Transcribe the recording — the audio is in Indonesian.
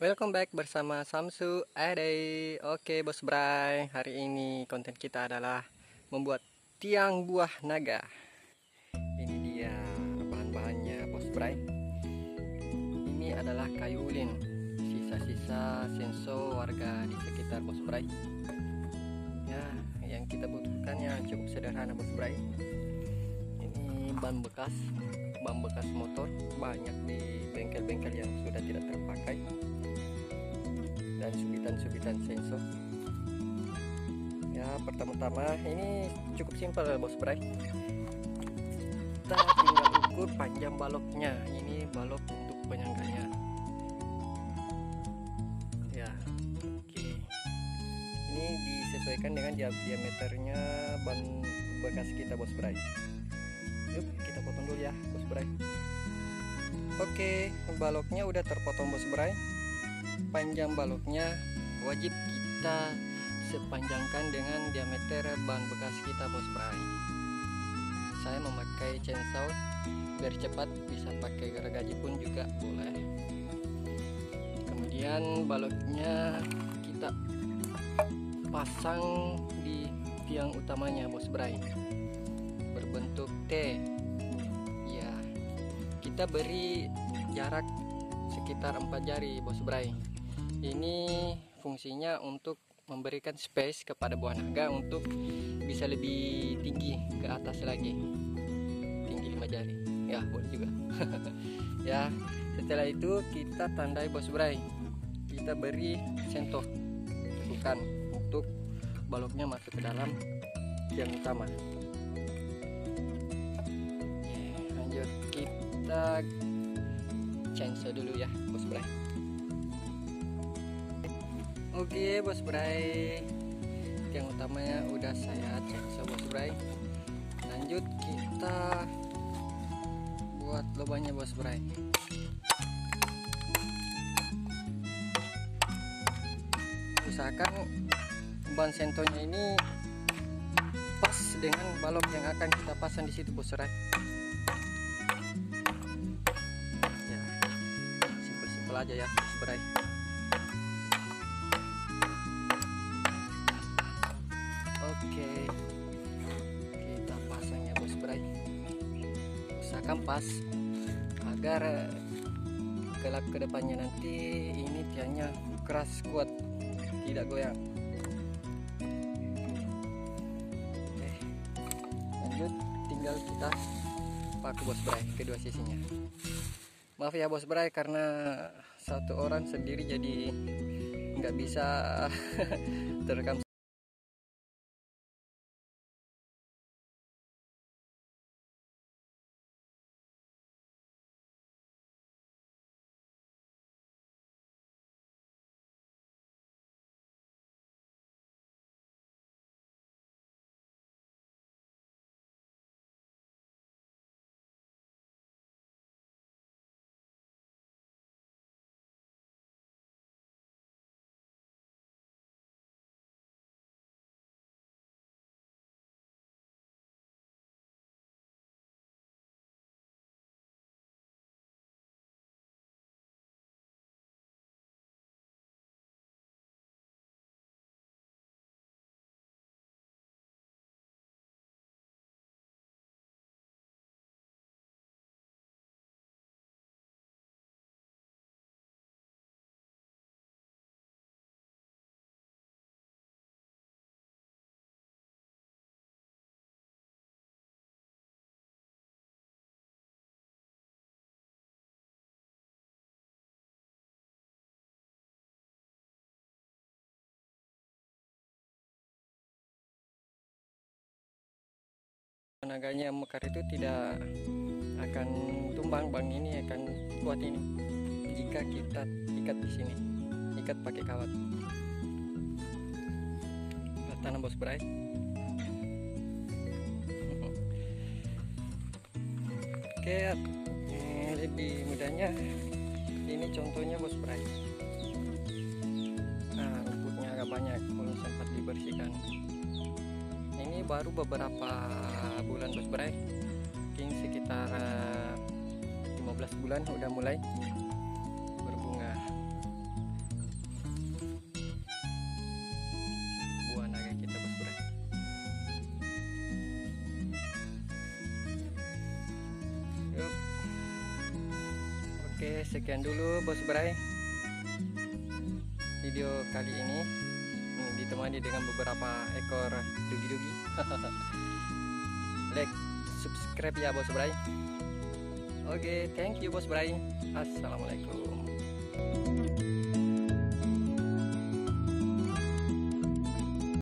Welcome back bersama Samsu Ade. Oke Bos Bray, hari ini konten kita adalah membuat tiang buah naga. Ini dia bahan-bahannya Bos Bray. Ini adalah kayu ulin, sisa-sisa senso warga di sekitar Bos Bray. Ya, yang kita butuhkan yang cukup sederhana Bos Bray. Ini ban bekas, ban bekas motor banyak di bengkel-bengkel yang sudah tidak terpakai dan subitan-subitan sensor. Ya pertama-tama ini cukup simpel bos bray. Kita tinggal ukur panjang baloknya. Ini balok untuk penyangganya. Ya oke. Ini disesuaikan dengan diameternya ban bekas kita bos bray. Yuk kita potong dulu ya bos bray. Oke baloknya udah terpotong bos bray panjang baloknya wajib kita sepanjangkan dengan diameter ban bekas kita bos bray saya memakai chainsaw biar cepat bisa pakai gergaji pun juga boleh. Kemudian baloknya kita pasang di tiang utamanya bos bray berbentuk T. Ya kita beri jarak sekitar 4 jari bos bray. Ini fungsinya untuk memberikan space kepada buah naga untuk bisa lebih tinggi ke atas lagi. Tinggi lima jari. Ya boleh juga. Ya setelah itu kita tandai bos bray. Kita beri sentuh bukan untuk baloknya masuk ke dalam yang utama. Lanjut. Kita chainsaw dulu ya bray. Oke bos bray. Yang utamanya udah saya cek bos bray. Lanjut kita Buat lubangnya bos bray. Usahakan ban sentonya ini Pas dengan balok yang akan kita pasang di situ bos bray Aja ya bos bray Oke, kita pasang ya bos bray. Usahakan pas agar kelak ke depannya nanti ini tiangnya keras kuat, tidak goyang. Oke, lanjut tinggal kita pakai bos bray kedua sisinya. Maaf ya bos bray karena satu orang sendiri jadi nggak bisa terekam tenaganya mekar itu tidak akan tumbang bang ini akan kuat ini. Jika kita ikat di sini ikat pakai kawat. Tanam bos bray oke eh, lebih mudahnya ini contohnya bos bray nah rumputnya agak banyak belum sempat dibersihkan ini baru beberapa bulan bercerai mungkin sekitar eh, 15 bulan udah mulai berbunga buah naga kita bercerai Yup. Oke, sekian dulu bos berai video kali ini ditemani dengan beberapa ekor dugi-dugi. like, subscribe ya Bos Bray. Oke, thank you Bos Bray. Assalamualaikum.